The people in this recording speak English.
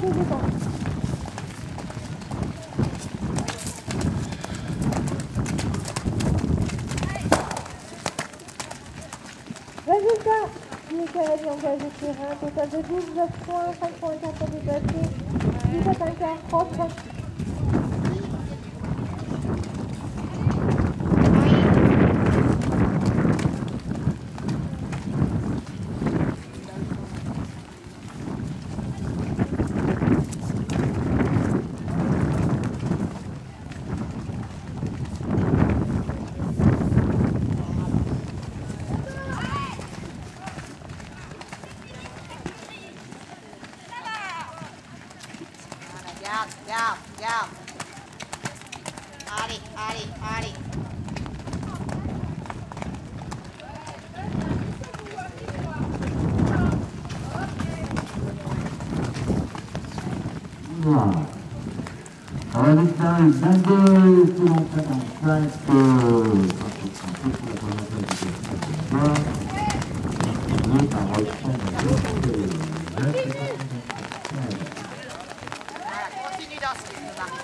Vas-y, Résultat, les Canadiens engagent le terrain, total de 12 points, 5 points, 4 points dépassés, 17 1 4, 3 points. Down, down, down. Adi, Adi, Adi. Realizar el mundo es un constante. Complètement,